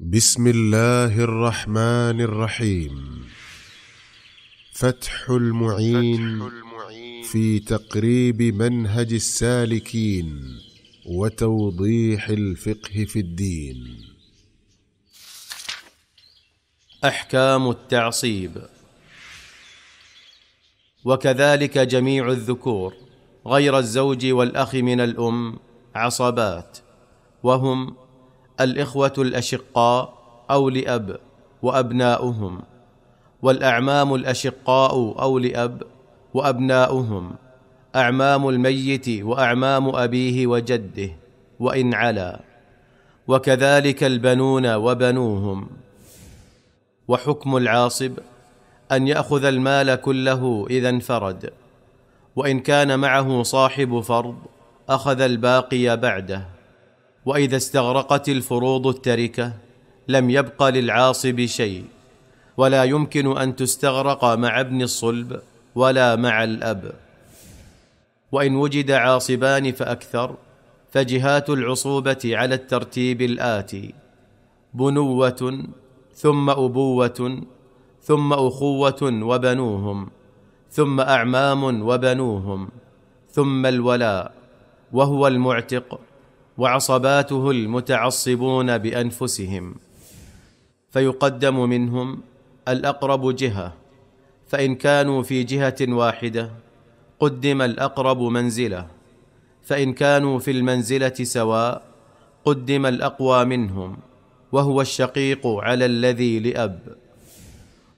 بسم الله الرحمن الرحيم. فتح المعين في تقريب منهج السالكين وتوضيح الفقه في الدين. أحكام التعصيب. وكذلك جميع الذكور غير الزوج والأخ من الأم عصبات وهم الإخوة الأشقاء أو لأب وأبناؤهم والأعمام الأشقاء أو لأب وأبناؤهم أعمام الميت وأعمام أبيه وجده وإن علا وكذلك البنون وبنوهم. وحكم العاصب أن يأخذ المال كله إذا انفرد وإن كان معه صاحب فرض أخذ الباقي بعده. وإذا استغرقت الفروض التركة لم يبق للعاصب شيء. ولا يمكن أن تستغرق مع ابن الصلب ولا مع الأب. وإن وجد عاصبان فأكثر فجهات العصوبة على الترتيب الآتي. بنوة ثم أبوة ثم أخوة وبنوهم ثم أعمام وبنوهم ثم الولاء وهو المعتق. وعصباته المتعصبون بأنفسهم. فيقدم منهم الأقرب جهة. فإن كانوا في جهة واحدة قدم الأقرب منزلة. فإن كانوا في المنزلة سواء قدم الأقوى منهم وهو الشقيق على الذي لأب.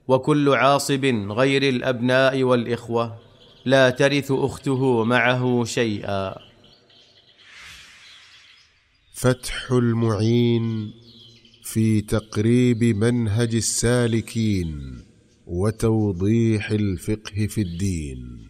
وكل عاصب غير الأبناء والإخوة لا ترث أخته معه شيئا. فتح المعين في تقريب منهج السالكين وتوضيح الفقه في الدين.